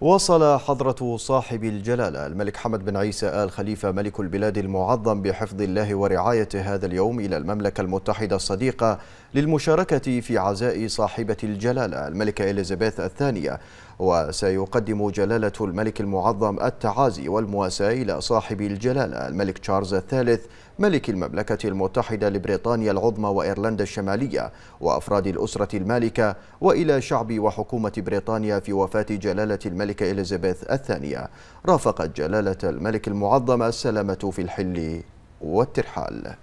وصل حضرة صاحب الجلالة الملك حمد بن عيسى آل خليفة ملك البلاد المعظم بحفظ الله ورعايته هذا اليوم إلى المملكة المتحدة الصديقة للمشاركة في عزاء صاحبة الجلالة الملكة إليزابيث الثانية. وسيقدم جلالة الملك المعظم التعازي والمواساة إلى صاحب الجلالة الملك تشارلز الثالث ملك المملكة المتحدة لبريطانيا العظمى وإيرلندا الشمالية وأفراد الأسرة المالكة وإلى شعب وحكومة بريطانيا في وفاة جلالة الملكة إليزابيث الثانية. رافقت جلالة الملك المعظم السلامة في الحل والترحال.